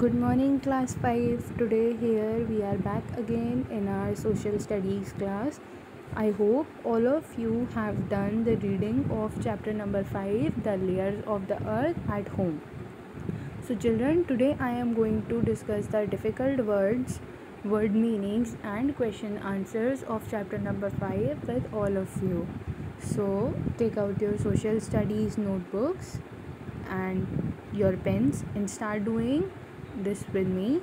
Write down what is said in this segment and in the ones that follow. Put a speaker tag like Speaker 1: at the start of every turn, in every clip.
Speaker 1: Good morning, class 5. Today, here we are back again in our social studies class. I hope all of you have done the reading of chapter number 5, The Layers of the Earth at Home. So, children, today I am going to discuss the difficult words, word meanings, and question answers of chapter number 5 with all of you. So, take out your social studies notebooks and your pens and start doing this with me.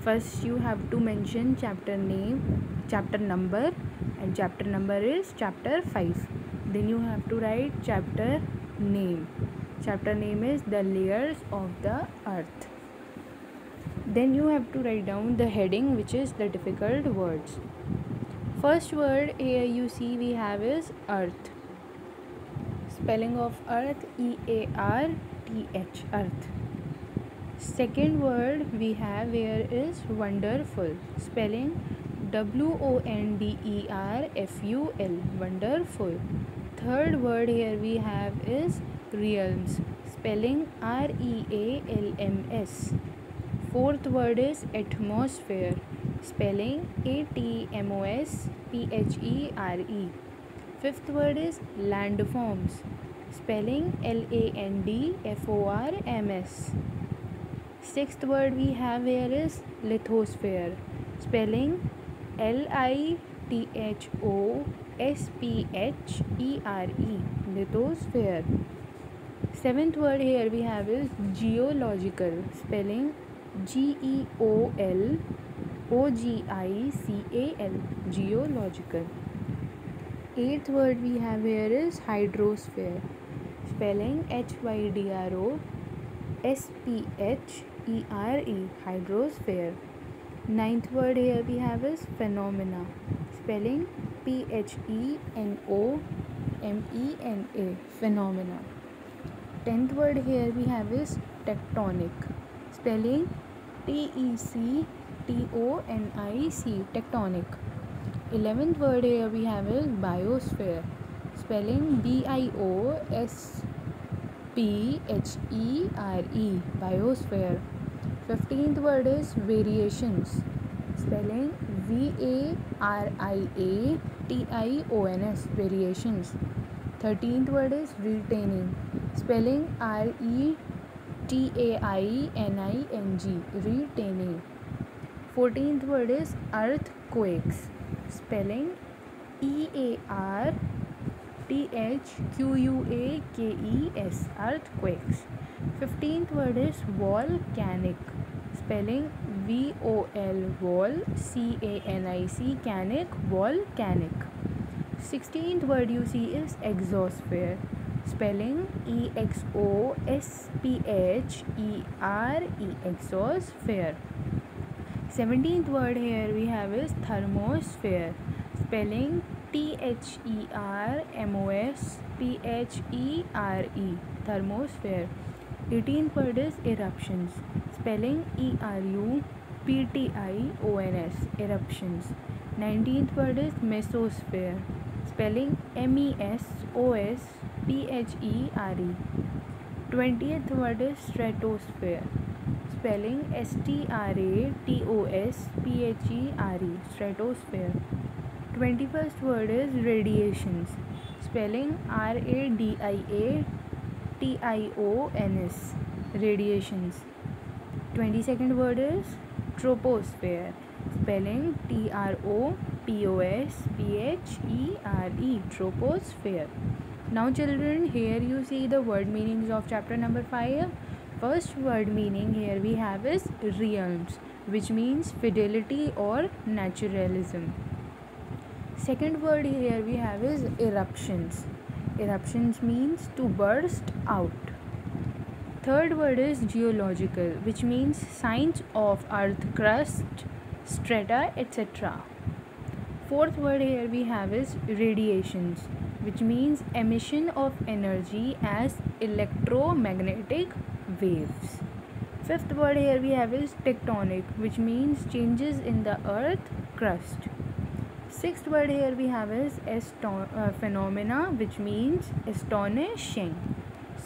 Speaker 1: First you have to mention chapter name chapter number and chapter number is chapter 5 then you have to write chapter name. Chapter name is the layers of the earth. Then you have to write down the heading which is the difficult words. First word here you see we have is earth. Spelling of earth e a r t h earth second word we have here is wonderful. Spelling w o n d e r f u l wonderful. Third word here we have is realms. Spelling r e a l m s. Fourth word is atmosphere. Spelling a t m o s p h e r e. Fifth word is landforms. Spelling L A N D F O R M S. Sixth word we have here is lithosphere, spelling L I T H O S P H E R E, lithosphere. Seventh word here we have is geological, spelling G E O L O G I C A L, geological. Eighth word we have here is hydrosphere spelling H Y D R O S P H E R E hydrosphere. Ninth word here we have is phenomena spelling P H E N O M E N A phenomena. Tenth word here we have is tectonic spelling T E C T O N I C tectonic. Eleventh word here we have is biosphere spelling B I O S P H E R E biosphere. Fifteenth word is variations spelling V A R I A T I O N S variations. Thirteenth word is retaining spelling R E T A I N I N G retaining. Fourteenth word is earthquakes spelling E A R T H Q U A K E S earthquakes. Fifteenth word is volcanic spelling V O L vol C A N I C canic volcanic. Sixteenth word you see is exosphere spelling E X O S P H E R E exosphere. Seventeenth word here we have is thermosphere spelling T H E R M O S P H E R E thermosphere. 18th word is eruptions spelling E R U P T I O N S eruptions. 19th word is mesosphere spelling M E S O S P H E R E. 20th word is stratosphere spelling S T R A T O S P H E R E stratosphere. 21st word is radiations. Spelling R A D I A T I O N S radiations. 22nd word is troposphere. Spelling T R O P O S P H E R E troposphere. Now children here you see the word meanings of chapter number 5 first word meaning here we have is realms which means fidelity or naturalism second word here we have is eruptions. Eruptions means to burst out. Third word is geological which means signs of earth crust strata etc fourth word here we have is radiations which means emission of energy as electromagnetic waves. Fifth word here we have is tectonic which means changes in the earth crust sixth word here we have is uh, phenomena which means astonishing.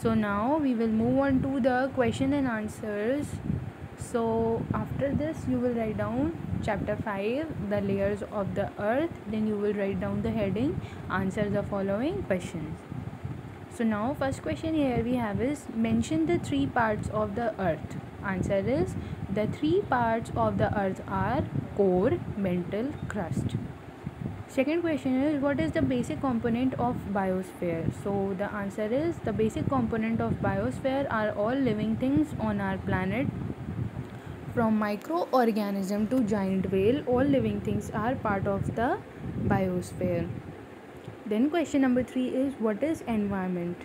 Speaker 1: So now we will move on to the question and answers. So after this you will write down chapter 5 the layers of the earth. Then you will write down the heading answer the following questions. So now first question here we have is mention the three parts of the earth. Answer is the three parts of the earth are core mantle crust second question is what is the basic component of biosphere? So the answer is the basic component of biosphere are all living things on our planet. From microorganism to giant whale all living things are part of the biosphere. Then question number 3 is what is environment?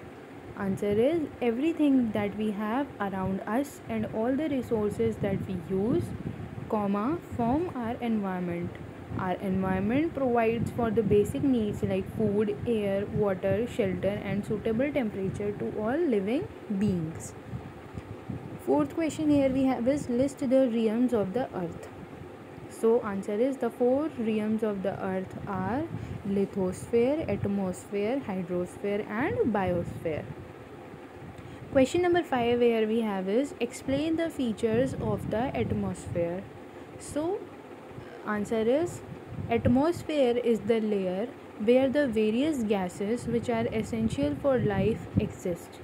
Speaker 1: Answer is everything that we have around us and all the resources that we use comma form our environment our environment provides for the basic needs like food, air, water, shelter, and suitable temperature to all living beings. Fourth question here we have is list the realms of the earth. So answer is the four realms of the earth are lithosphere, atmosphere, hydrosphere and biosphere. Question number 5 here we have is explain the features of the atmosphere. So answer is atmosphere is the layer where the various gases which are essential for life exist.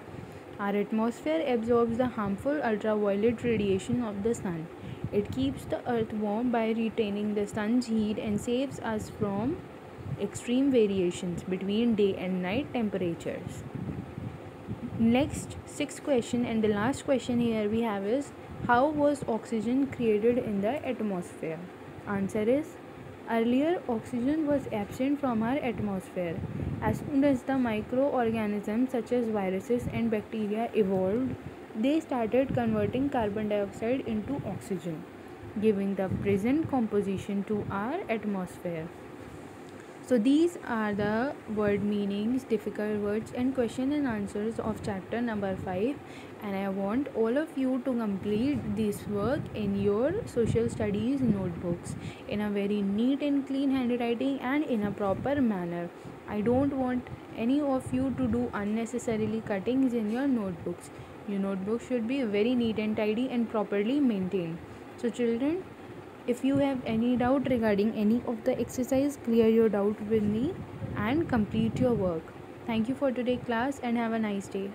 Speaker 1: Our atmosphere absorbs the harmful ultraviolet radiation of the sun. It keeps the earth warm by retaining the sun's heat and saves us from extreme variations between day and night temperatures. Next sixth question and the last question here we have is how was oxygen created in the atmosphere Answer is earlier oxygen was absent from our atmosphere. As soon as the microorganisms such as viruses and bacteria evolved, they started converting carbon dioxide into oxygen, giving the present composition to our atmosphere. So these are the word meanings, difficult words and question and answers of chapter number 5 and I want all of you to complete this work in your social studies notebooks in a very neat and clean handwriting and in a proper manner. I don't want any of you to do unnecessarily cuttings in your notebooks. Your notebook should be very neat and tidy and properly maintained. So children if you have any doubt regarding any of the exercise, clear your doubt with me and complete your work. Thank you for today class and have a nice day.